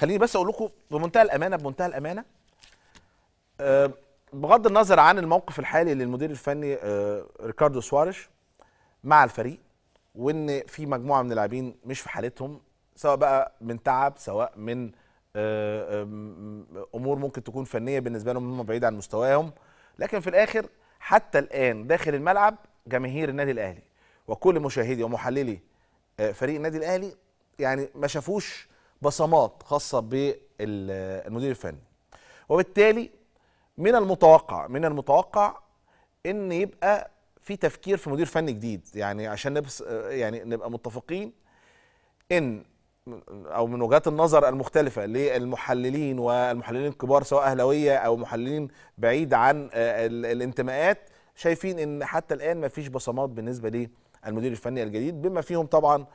خليني بس أقول لكم بمنتهى الأمانة بمنتهى الأمانة آه، بغض النظر عن الموقف الحالي للمدير الفني آه، ريكاردو سواريش مع الفريق وإن في مجموعة من اللاعبين مش في حالتهم سواء بقى من تعب سواء من آه، أمور ممكن تكون فنية بالنسبة لهم هم بعيد عن مستواهم لكن في الآخر حتى الآن داخل الملعب جماهير النادي الأهلي وكل مشاهدي ومحللي فريق النادي الأهلي يعني ما شافوش بصمات خاصة بالمدير الفني. وبالتالي من المتوقع من المتوقع إن يبقى في تفكير في مدير فني جديد. يعني عشان نبس يعني نبقى متفقين إن أو من وجهات النظر المختلفة للمحللين والمحللين الكبار سواء أهلاوية أو محللين بعيد عن آه، ال- الانتماءات شايفين إن حتى الآن ما فيش بصمات بالنسبة للمدير الفني الجديد بما فيهم طبعا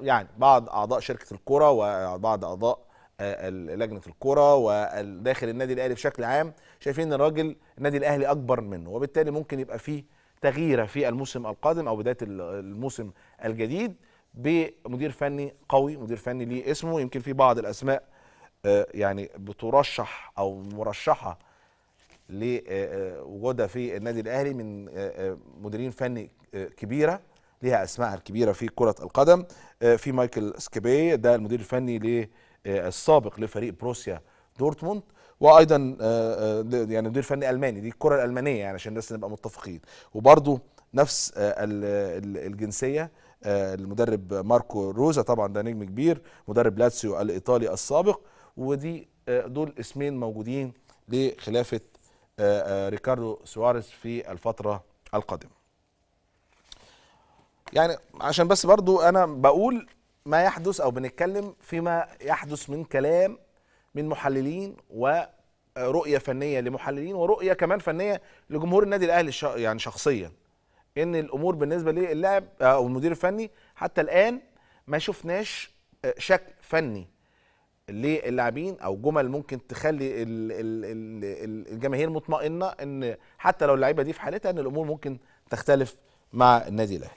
يعني بعض أعضاء شركة الكره وبعض أعضاء آه، لجنة الكره وداخل النادي الأهلي بشكل عام شايفين إن الراجل النادي الأهلي أكبر منه وبالتالي ممكن يبقى فيه تغييرة في الموسم القادم أو بداية ال- الموسم الجديد بمدير فني قوي مدير فني ليه اسمه يمكن في بعض الأسماء آه، يعني بترشح أو مرشحة لوجودها في النادي الأهلي من آه، آه، مديرين فني آه، كبيرة. ليها اسمائها الكبيره في كرة القدم آه، في مايكل سكيبي ده المدير الفني ل- آه، السابق لفريق بوروسيا دورتموند وأيضا آه، يعني مدير فني ألماني دي الكرة الألمانية يعني عشان الناس نبقى متفقين. وبرده نفس ال- ال- الجنسية المدرب ماركو روزا طبعا ده نجم كبير مدرب لاتسيو الإيطالي السابق ودي دول اسمين موجودين لخلافة ريكاردو سواريش في الفترة القادمة. يعني عشان بس برضو أنا بقول ما يحدث أو بنتكلم فيما يحدث من كلام من محللين ورؤيه فنية لمحللين ورؤية كمان فنية لجمهور النادي الأهلي يعني شخصيا. إن الأمور بالنسبة للاعب أو المدير الفني حتى الآن ما شفناش آه، شكل فني للاعبين أو جمل ممكن تخلي ال- ال- ال- ال- الجماهير مطمئنة إن حتى لو اللعيبة دي في حالتها إن الأمور ممكن تختلف مع النادي الأهلي.